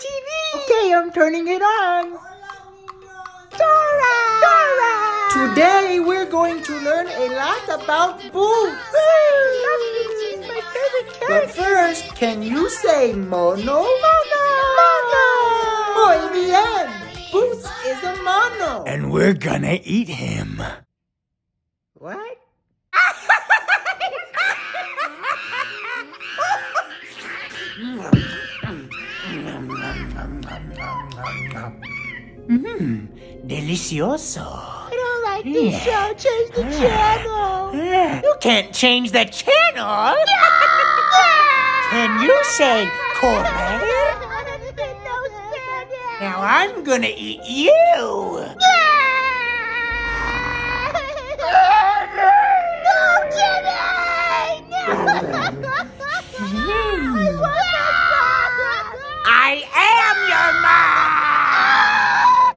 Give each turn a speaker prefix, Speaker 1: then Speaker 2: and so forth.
Speaker 1: TV.
Speaker 2: Okay, I'm turning it on.
Speaker 1: Dora. Dora.
Speaker 2: Today we're going to learn a lot about boots.
Speaker 1: Lovely. She's my favorite
Speaker 2: But first, can you say mono?
Speaker 1: Mono. Mono.
Speaker 2: Muy bien. Boots is a mono.
Speaker 3: And we're gonna eat him.
Speaker 2: What? Mm.
Speaker 3: Mmm, delicioso.
Speaker 1: I don't like this show. Change the channel.
Speaker 3: You can't change the channel. Can you say
Speaker 1: no
Speaker 3: Now I'm gonna eat you.
Speaker 1: No, Jimmy! Mm-hmm. I want my dog!
Speaker 3: I am